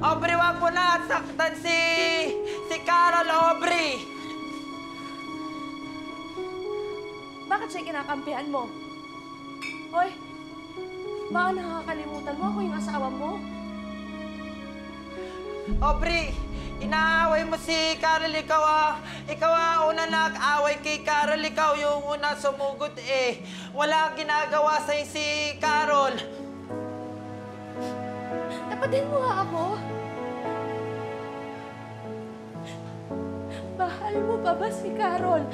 Aubrey, wag mo na saktan si... si Carol Aubrey! Bakit siya kinakampihan mo? Hoy, baka nakakalimutan mo ako yung asawa mo? Aubrey, inaaway mo si Carol, ikaw ah. Ikaw ah, una nag-away kay Carol, ikaw yung una sumugod eh. Wala ginagawa sa'yo si Carol. Tapatin mo nga ako. Mahal mo pa ba si Carol?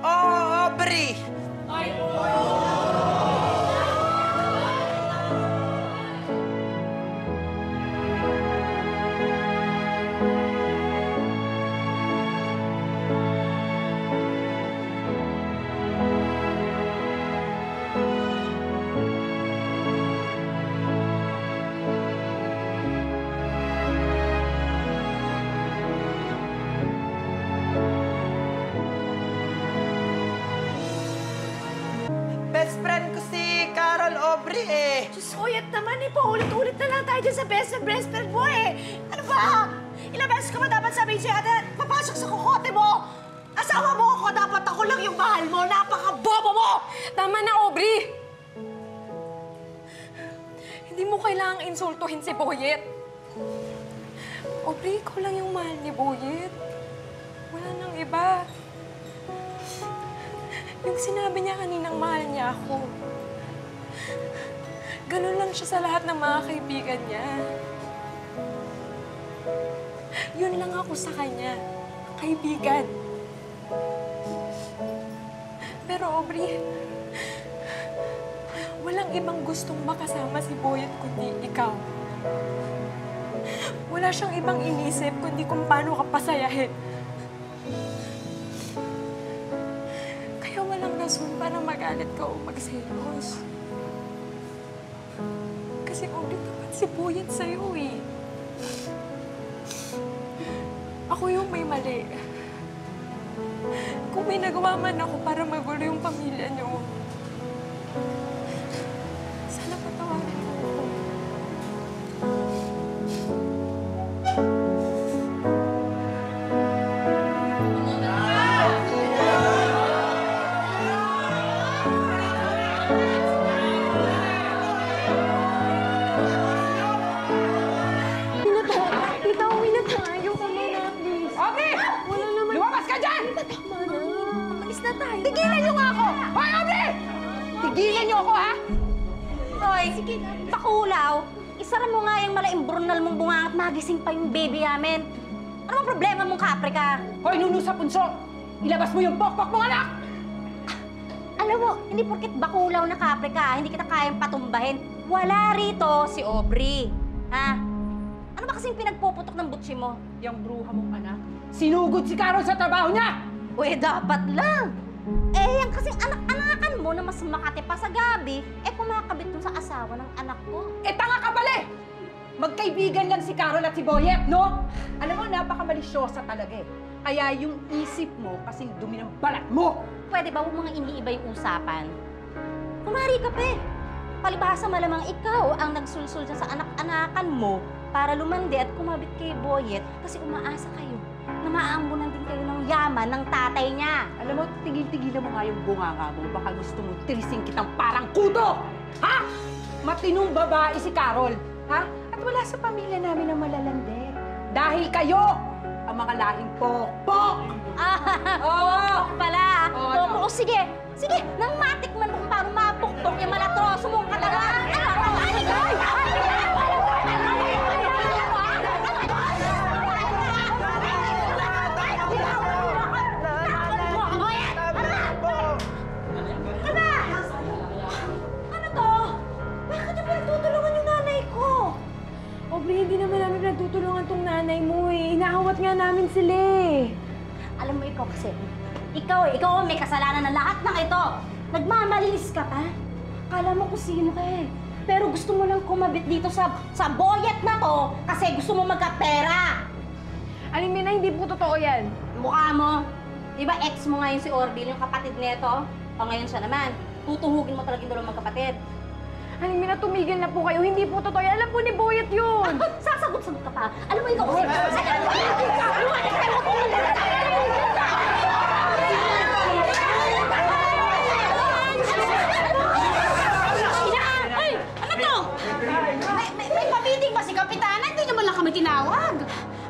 Oh, Aubrey! Best Aubrey eh. Diyos ko, yat naman eh. Paulit-ulit na lang tayo dyan sa best and best friend mo eh. Ano ba? Ilang beses ko ba dapat sabihin sa'yo ate, papasok sa kukote mo? Asawa mo ako, dapat ako lang yung mahal mo. Napaka-bobo mo! Tama na, Aubrey! Hindi mo kailangang insultuhin si Boyet. Aubrey, ikaw lang yung mahal ni Boyet. Wala nang iba. Yung sinabi niya kaninang mahal niya ako. Ganun lang siya sa lahat ng mga kaibigan niya. Yun lang ako sa kanya. Kaibigan. Pero Aubrey, walang ibang gustong makasama si Boyet kundi ikaw. Wala siyang ibang inisip kundi kung paano ka pasayahin. Kaya walang rason para magalit ka o magselos. Aubrey, tapat si Boyet sa'yo eh. Ako yung may mali. Kung may nagawa man ako para magulo yung pamilya Tigilan niyo nga ako! Hoy, Aubrey! Tigilan niyo ako, ha? Hoy, pakulaw. Isara mo nga yung malaking brunal mong bunga at magising pa yung baby namin. Ano ang problema mong kapre ka? Hoy, nuno sa punso! Ilabas mo yung pokpok mong anak! Alam mo, hindi porket bakulaw na kapre ka, hindi kita kayang patumbahin. Wala rito si Aubrey. Ha? Ano ba kasing pinagpuputok ng butsi mo? Yung bruha mong anak, sinugod si Carol sa trabaho niya! Uy, dapat lang. Eh, yan kasing anak-anakan mo na mas makati pa sa gabi, eh kumakabit dun sa asawa ng anak ko. Eh, tanga ka pala eh! Magkaibigan lang si Carol at si Boyet, no? Alam mo, napakamalisyosa talaga eh. Kaya yung isip mo kasing dumi ng balat mo! Pwede ba huwag mga iniiba yung usapan? Kumari ka pa eh. Palibhasa malamang ikaw ang nagsulsul dyan sa anak-anakan mo para lumandi at kumabit kay Boyet kasi umaasa kayo na maaambunan din kayo ng yaman ng tatay niya. Alam mo, tigil-tigilan mo nga yung bunganga mo. Baka gusto mo tirising kitang parang kuto! Ha? Matinong babae si Carol. Ha? At wala sa pamilya namin ang malalande. Dahil kayo, ang mga lahing pokpok! Ah, Oo! pala. Oo, ano? oo, sige. Sige, nang matikman mo kung paano mapuktok yung malatroso mong katawan. Sila eh. Alam mo, ikaw kasi, ikaw eh, ikaw ang may kasalanan ng lahat ng ito. Nagmamalinis ka pa. Kala mo kung sino ka eh. Pero gusto mo lang kumabit dito sa sa boyet na to kasi gusto mo magkapera. Aling Mina, hindi po totoo yan. Mukha mo. Di ba ex mo ngayon si Orville, yung kapatid nito? O ngayon siya naman. Tutuhugin mo talaga yung dalawang magkapatid. Halimina, tumigil na po kayo. Hindi po totoo. yan. Alam po ni Boyet yun. Sasagot-sagot ka pa. Alam mo, ikaw kasi... Alam mo, lumayan kayo mo! Ano lang kami tinawag.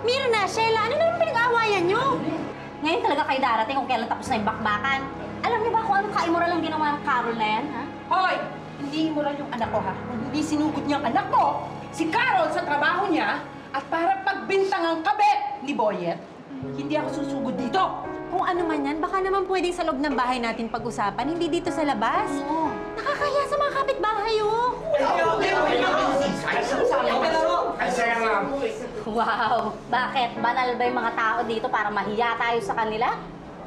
Mirna, Sheila, ano naman pinag-aawayan nyo? Ngayon talaga kayo darating kung kailan tapos na yung bakbakan. Alam niyo ba kung anong kaimoral ang ginawa ng Carol na yan, ha? Hoy! Hindi mo lang yung anak ko, ha? Hindi sinugod niya ang anak ko, si Carol sa trabaho niya, at para pagbintang ang kabet ni Boyet, hindi ako susugod dito. Kung ano man yan, baka naman pwedeng sa loob ng bahay natin pag-usapan, hindi dito sa labas. Oo. Nakakaya sa mga kapitbahay, oh. Wow! Bakit? Banal ba yung mga tao dito para mahiya tayo sa kanila?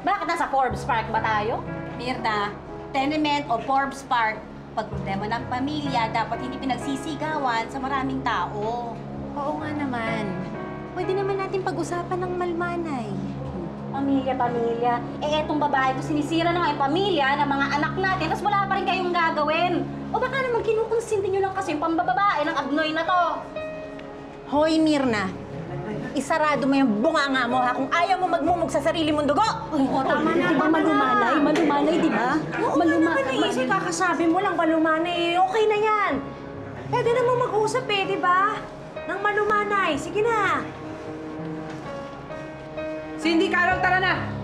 Bakit nasa Forbes Park ba tayo? Mirna, tenement o Forbes Park, pag problema ng pamilya, dapat hindi pinagsisigawan sa maraming tao. Oo nga naman. Pwede naman natin pag-usapan ng malmanay. Pamilya, pamilya. Eh, etong babae ko sinisira na nga yung pamilya ng mga anak natin, tapos wala pa rin kayong gagawin. O baka naman kinukonsinti nyo lang kasi yung pambababae ng abnoy na to. Hoy, Mirna, isarado mo yung bunganga mo ha kung ayaw mo magmumog sa sarili mong dugo. Ay, oh, tama na, ba malumanay? Malumanay, di ba? Oo Maluma naman eh. Kasi kakasabi mo lang malumanay eh. Okay na yan. Pwede naman mag-usap eh, di ba? Nang malumanay. Sige na. Cindy, Carol, tara na!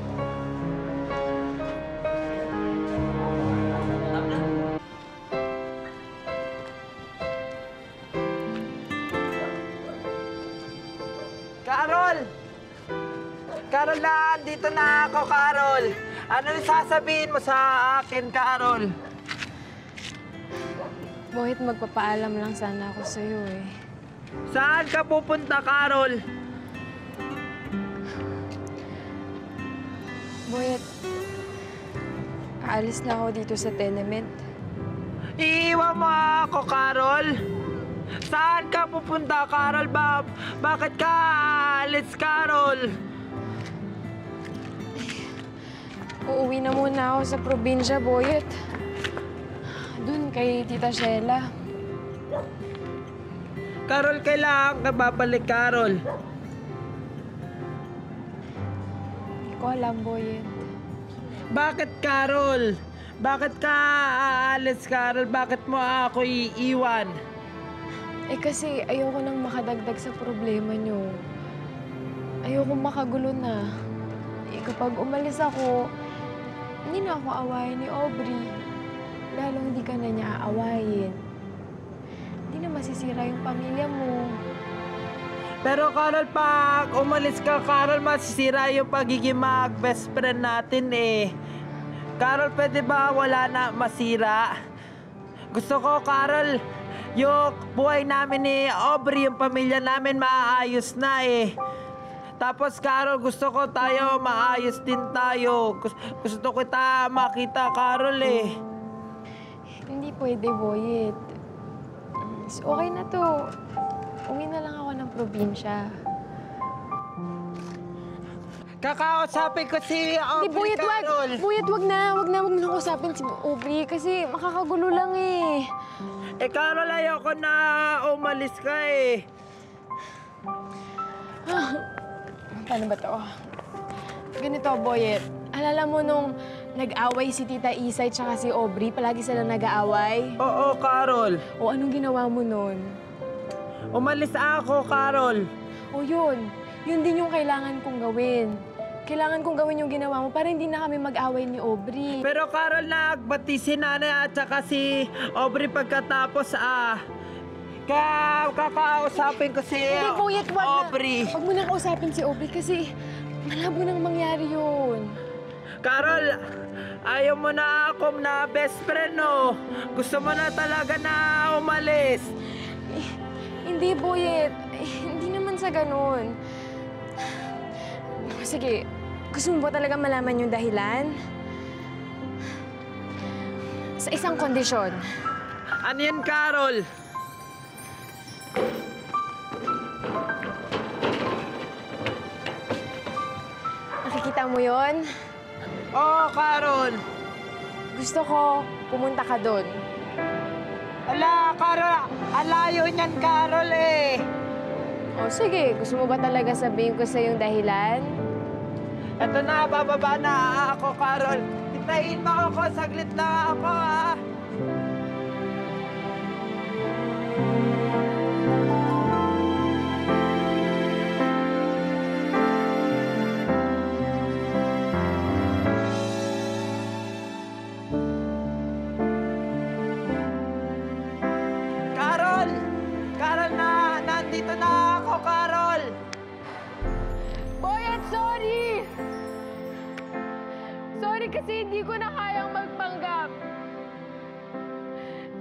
Carol na, dito na ako, Carol. Ano yung sasabihin mo sa akin, Carol? Boyet, magpapaalam lang sana ako sa'yo eh. Saan ka pupunta, Carol? Boyet, aalis na ako dito sa tenement. Iiwan mo ako, Carol. Saan ka pupunta, Carol? Ba bakit ka aalis, Carol? Uuwi na muna ako sa probinsya, Boyet. Doon kay Tita Sheila. Carol, kailangan ka babalik, Carol. Hindi ko alam, Boyet. Bakit, Carol? Bakit ka aalis, Carol? Bakit mo ako iiwan? Eh kasi ayoko nang makadagdag sa problema niyo. Ayoko makagulo na. Eh kapag umalis ako, hindi na ako awayin ni Aubrey. Lalong hindi ka na niya aawayin. Hindi na masisira yung pamilya mo. Pero Carol, pag umalis ka, Carol, masisira yung pagiging mag-best friend natin eh. Carol, pwede ba wala na masira? Gusto ko, Carol, yung buhay namin ni Aubrey, yung pamilya namin maayos na eh. Tapos, Carol, gusto ko tayo maayos din tayo. Gusto, gusto ko kita makita, Carol eh. Hindi pwede, Boyet. Okay na to. Uwi na lang ako ng probinsya. Kakausapin ko si Hindi, Aubrey, Buyet, wag! Carol. Buyet, wag na! Wag na, wag na usapin si Aubrey kasi makakagulo lang eh. Eh, Carol, ayoko na umalis ka eh. Paano ba to? Ganito, Boyet. Alala mo nung nag-away si Tita Isay tsaka si Aubrey, palagi sila nag-aaway? Oo, Carol. O anong ginawa mo nun? Umalis ako, Carol. O yun, yun din yung kailangan kong gawin. Kailangan kong gawin yung ginawa mo para hindi na kami mag-away ni Aubrey. Pero Carol, nagbati si nanay at saka si Aubrey pagkatapos ah. Kaya kakausapin ko si Hindi, Boyet, wag na. Aubrey. Huwag mo nang kausapin si Aubrey kasi malabo nang mangyari yun. Carol, ayaw mo na ako na best friend, no? Gusto mo na talaga na umalis. Eh, hindi, Boyet. Eh, hindi naman sa ganun. Sige, gusto mo ba talaga malaman yung dahilan? Sa isang kondisyon. Ano yan, Carol? Nakikita mo yon? Oo, Carol. Gusto ko pumunta ka doon. Ala, Carol. Alayo niyan, Carol eh. O sige, gusto mo ba talaga sabihin ko sa yung dahilan? Eto na, bababa na ako, Carol. Hintayin mo ako, saglit lang ako, ha? Nandito na ako, Carol! Boyet, sorry! Sorry kasi hindi ko na kayang magpanggap.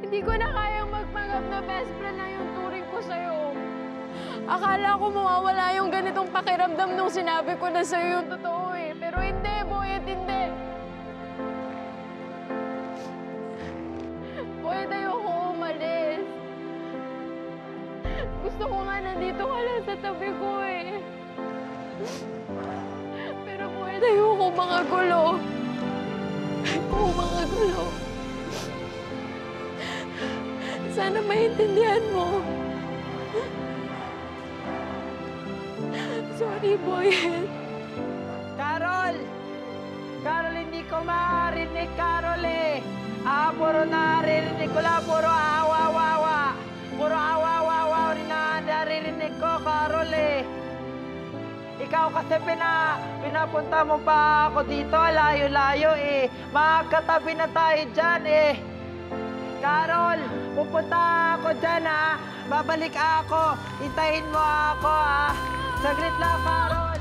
Hindi ko na kayang magpanggap na best friend na yung turing ko sa'yo. Akala ko mawawala yung ganitong pakiramdam nung sinabi ko na sa'yo yung totoo nandito ka lang sa tabi ko eh. Pero Boyet, ayoko mga gulo. Ayoko mga gulo. Sana maintindihan mo. Sorry, Boyet. Carol! Carol, hindi ko marinig, Carol eh. Ah, puro naririnig ko lang, puro awa-wawa. Puro awa-wawa Ikaw kasi pina, pinapunta mo pa ako dito, layo-layo eh. Magkatabi na tayo dyan eh. Carol, pupunta ako dyan ha. Babalik ako. Hintayin mo ako ha. Saglit lang, Carol.